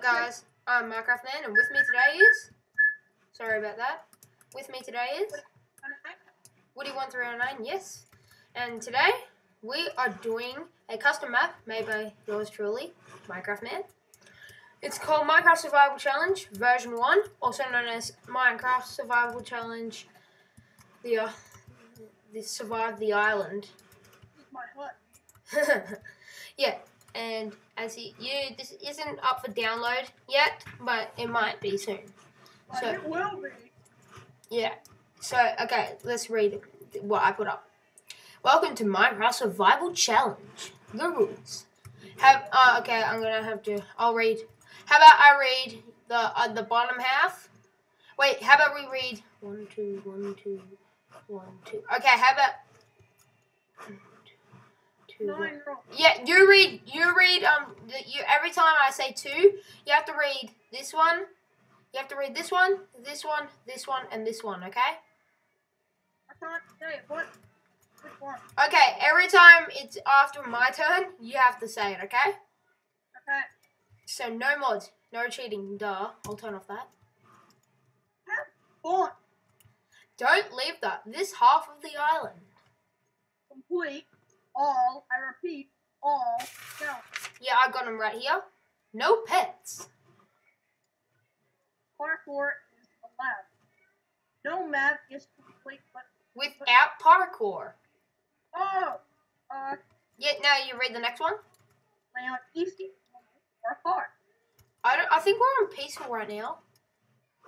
up, guys? I'm Minecraft Man, and with me today is. Sorry about that. With me today is Woody1309, yes. And today we are doing a custom map made by yours truly, Minecraft Man. It's called Minecraft Survival Challenge version 1, also known as Minecraft Survival Challenge the uh, the Survive the Island. Yeah, and as you, this isn't up for download yet, but it might be soon. So- it will be. Yeah. So okay, let's read what I put up. Welcome to Minecraft Survival Challenge. The rules. Have uh, okay, I'm gonna have to. I'll read. How about I read the uh, the bottom half? Wait, how about we read one, two, one, two, one, two. Okay, how about. Yeah, you read. You read. Um, you every time I say two, you have to read this one. You have to read this one, this one, this one, and this one. Okay. I can't say what. Which one? Okay. Every time it's after my turn, you have to say it. Okay. Okay. So no mods, no cheating. Duh. I'll turn off that. Font. Don't leave that. This half of the island. Complete. All. I repeat. All. No. Yeah, I got them right here. No pets. Parkour is allowed. No map is complete, but Without parkour. oh. Uh. Yeah. Now you read the next one. Lay on easy or hard. I don't. I think we're on peaceful right now.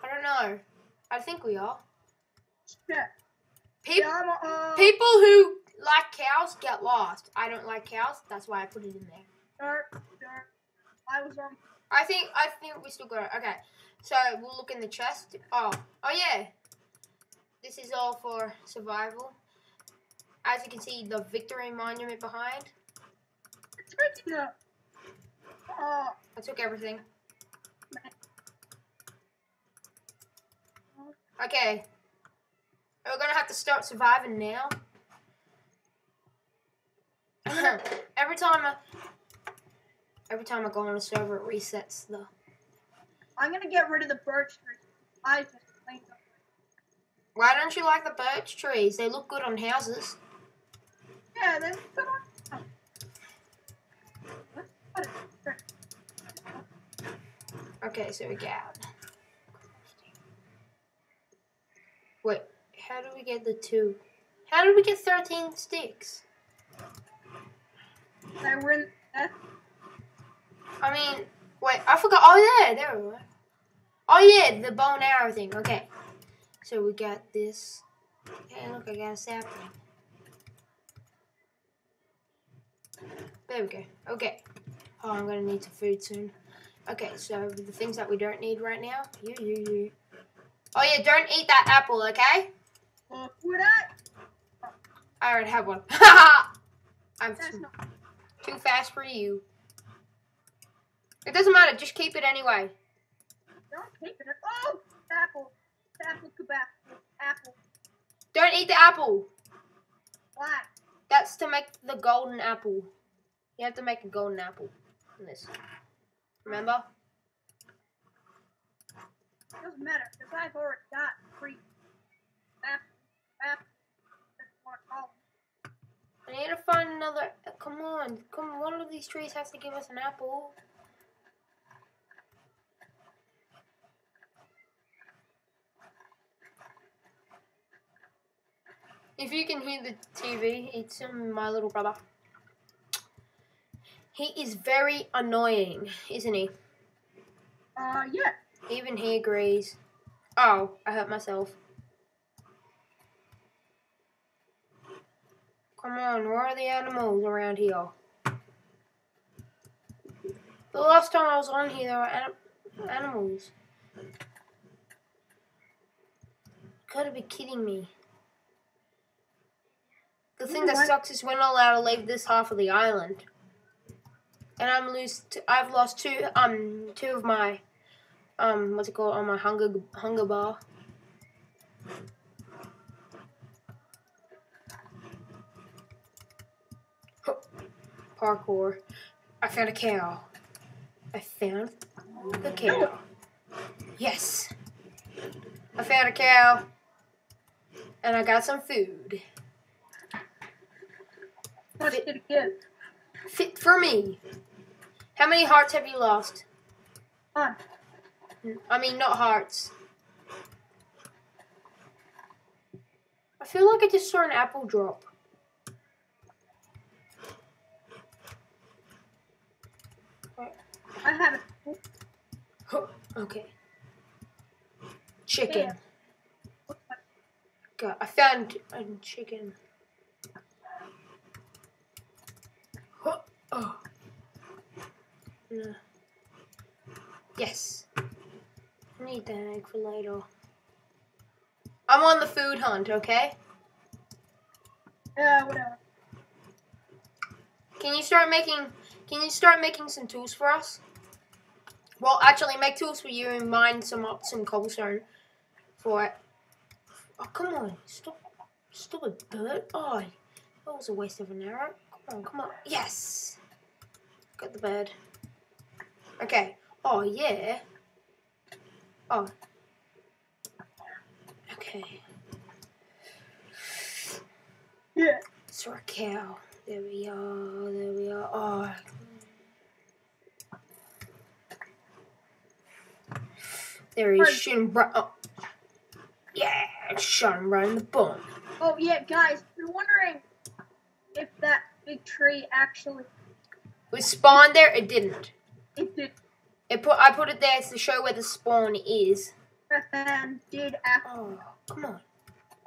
I don't know. I think we are. Check. People. Yeah, uh, People who like cows get lost. I don't like cows. That's why I put it in there. Dirt. Dirt. I was on. I think I think we still got it. Okay, so we'll look in the chest. Oh, oh yeah. This is all for survival. As you can see, the victory monument behind. It's good enough. Uh. I took everything. Okay. We're gonna have to start surviving now. Every time I, every time I go on a server, it resets the. I'm gonna get rid of the birch tree. I just like them. Why don't you like the birch trees? They look good on houses. Yeah, on. Let's put it there. Okay, so we got. Wait, how do we get the two? How did we get 13 sticks? I rin that eh? I mean, wait, I forgot. Oh, yeah, there we go. Oh, yeah, the bow and arrow thing. Okay. So we got this. Hey, look, I got a sapling. There we go. Okay. Oh, I'm going to need some food soon. Okay, so the things that we don't need right now. You, you, you. Oh, yeah, don't eat that apple, okay? would I? I already have one. I'm That's too, fast for you. It doesn't matter. Just keep it anyway. Don't keep it. Oh, apple, apple, kebab, apple, Don't eat the apple. black. That's to make the golden apple. You have to make a golden apple from this. Remember? Doesn't matter because I've already got three apple, apple. That's what I call them. I need to find another. Come on. Come on. One of these trees has to give us an apple. If you can hear the TV, it's um, my little brother. He is very annoying, isn't he? Uh, yeah. Even he agrees. Oh, I hurt myself. Come on, where are the animals around here? The last time I was on here, there were anim- animals. Gotta be kidding me. The thing that sucks is we're not allowed to leave this half of the island. And I'm lose. I've lost two. Um, two of my um, what's it called on my hunger hunger bar. Parkour. I found a cow. I found the cow. Yes. I found a cow. And I got some food. Much did it give? Fit for me. How many hearts have you lost? One. I mean, not hearts. I feel like I just saw an apple drop. I have it. Okay. Chicken. God, I found a chicken. Huh, Oh. No. Yes. I need that egg for later. I'm on the food hunt, okay? Yeah, whatever. Can you start making can you start making some tools for us? Well, actually make tools for you and mine some up some cobblestone for it. Oh come on, stop stop it, bird. Oh that was a waste of an arrow. Come on, come on. Yes! Got the bird. Okay. Oh yeah. Oh. Okay. Yeah. Saw a cow. There we are. There we are. Oh. There he is. Oh. Yeah, shot him right in the bum. Oh yeah, guys, you're wondering if that big tree actually We spawned there. It didn't. it did It put. I put it there to show where the spawn is. and did act Oh, come on.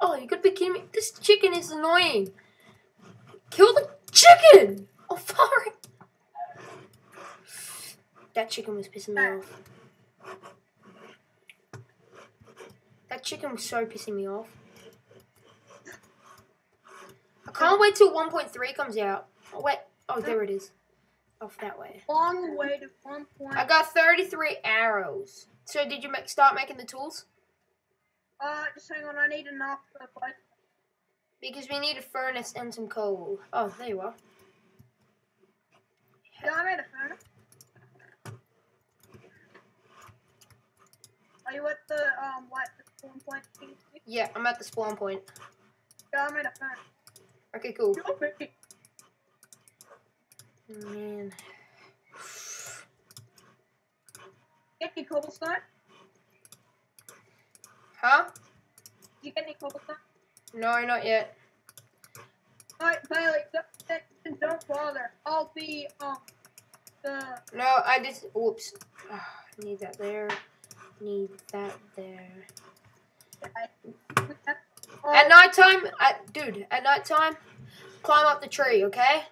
Oh, you could be kidding me. This chicken is annoying. Kill the chicken! Oh, sorry. That chicken was pissing me off. Chicken was so pissing me off. I can't wait till 1.3 comes out. Oh, wait. Oh, there it is. Off that way. long way to one point. I got 33 arrows. So did you make, start making the tools? Uh, just hang on, I need enough for both. Because we need a furnace and some coal. Oh, there you are. Yeah, I made a furnace. Are you at the um what the spawn point? Yeah, I'm at the spawn point. Yeah, I made a furnace. Okay, cool. Big. Man. Get any cobblestone? Huh? Did you get any cobblestone? No, not yet. Alright, Bailey, don't, don't- bother. I'll be um the No, I just. Whoops. Ah, need that there. Need that there. At nighttime, at, dude, at nighttime, climb up the tree, okay?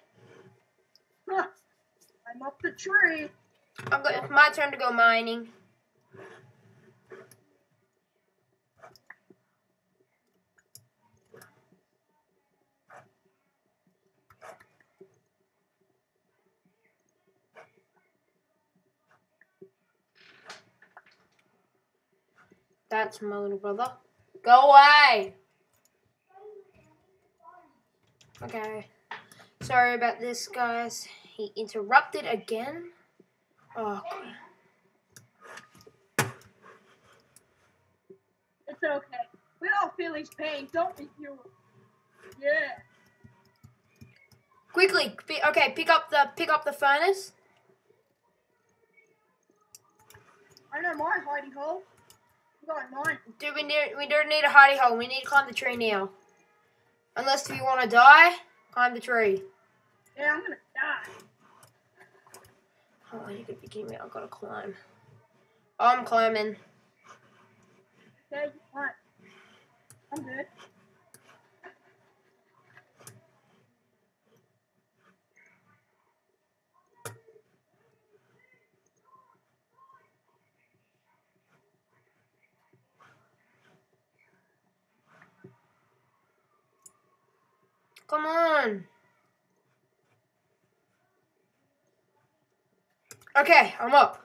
huh. I'm up the tree. I'm go- it's my turn to go mining. That's my little brother. Go away! Okay. Sorry about this, guys. He interrupted again. Oh, crap. It's okay. We all feel his pain, don't we, you? Yeah. quickly! Okay, pick up the pick up the furnace. I know my hiding hole. You got mine. Do we need we don't need a hidey hole. We need to climb the tree now. Unless if you want to die, climb the tree. Yeah, I'm gonna die. Oh, you could be kidding me. I've got to climb. Oh, I'm climbing. Okay, you. I'm good. Come on. Okay, I'm up.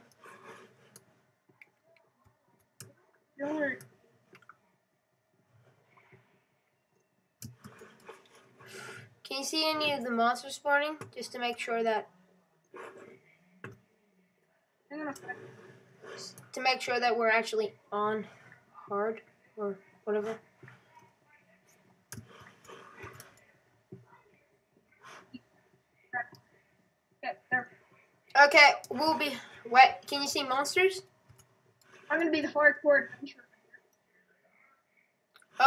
Can you see any of the monsters spawning? Just to make sure that. To make sure that we're actually on hard or whatever. Yeah, there. Okay, we'll be. Wait, can you see monsters? I'm gonna be the hardcore adventurer.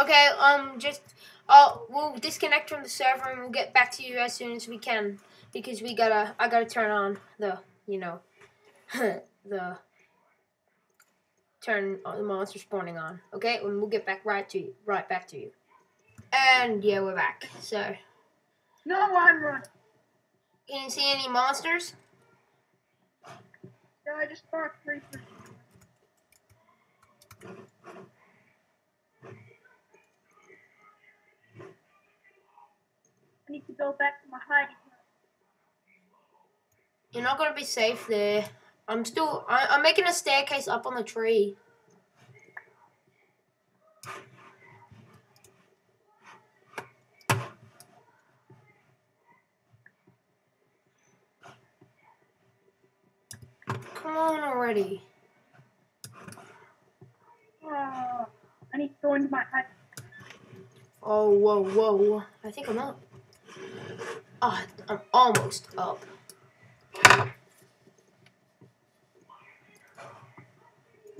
Okay, um, just oh, we'll disconnect from the server and we'll get back to you as soon as we can because we gotta. I gotta turn on the, you know, the turn the monster spawning on. Okay, and we'll get back right to you, right back to you. And yeah, we're back. So, No, I'm can you see any monsters? Yeah, I just sparked three I need to go back to my hiding. You're not gonna be safe there. I'm still. I, I'm making a staircase up on the tree. Come on already. Oh, I need to go into my hiding Oh, whoa, whoa, whoa. I think I'm up. Ah, I'm almost up.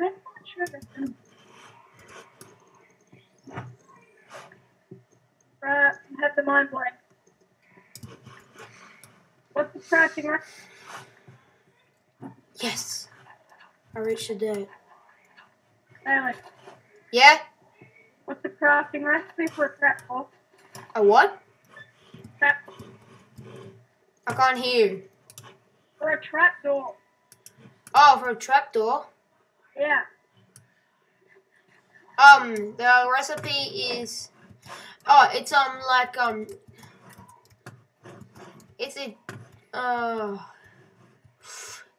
I'm not sure Uh, have the mind blank. What's the crafting recipe? Yes. I reached the day. Anyway, Yeah? what's the crafting recipe for a trap hole? A what? Trap I can't hear. for a trap door. Oh, for a trapdoor. Yeah. Um, the recipe is, oh, it's um like um, it's a, uh,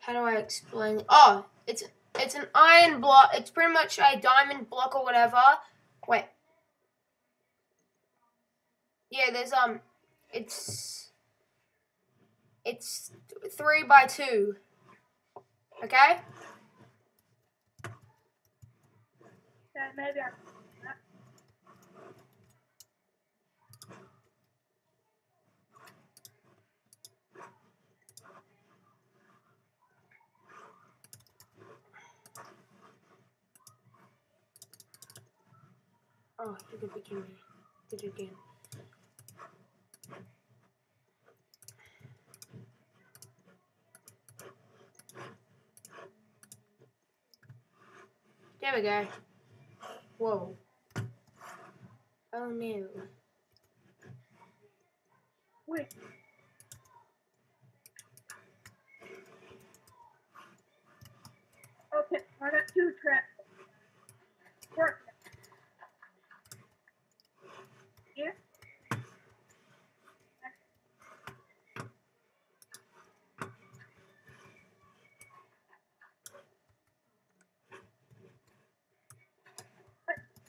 how do I explain? Oh, it's it's an iron block. It's pretty much a diamond block or whatever. Wait. Yeah, there's um, it's it's three by two. Okay. Yeah, maybe I. Oh, you can begin me. Did it again. There we go. Whoa. Oh no. Wait. Okay, I got two traps. Work. Here.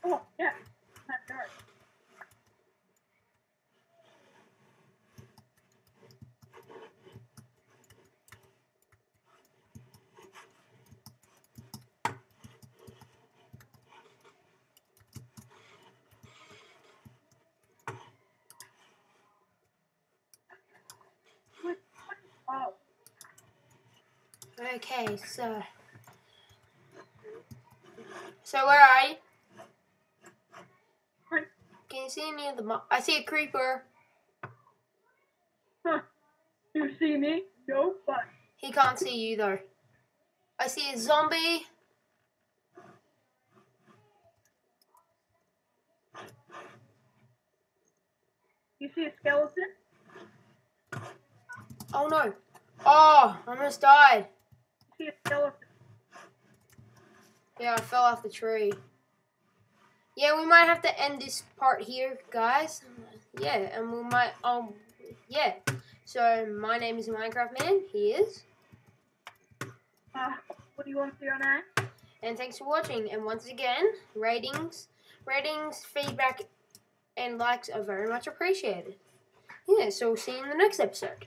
Oh, yeah. Dark. Okay, so. So where are you? Can you see any of the mo- I see a creeper. huh. You see me? No, but He can't see you though. I see a zombie. you see a skeleton? Oh no. Oh, I almost died. You see a skeleton? Yeah, I fell off the tree. Yeah, we might have to end this part here, guys. Yeah, and we might um yeah. So my name is Minecraft Man, he is. Uh, what do you want to see on that? And thanks for watching. And once again, ratings, ratings, feedback, and likes are very much appreciated. Yeah, so see you in the next episode.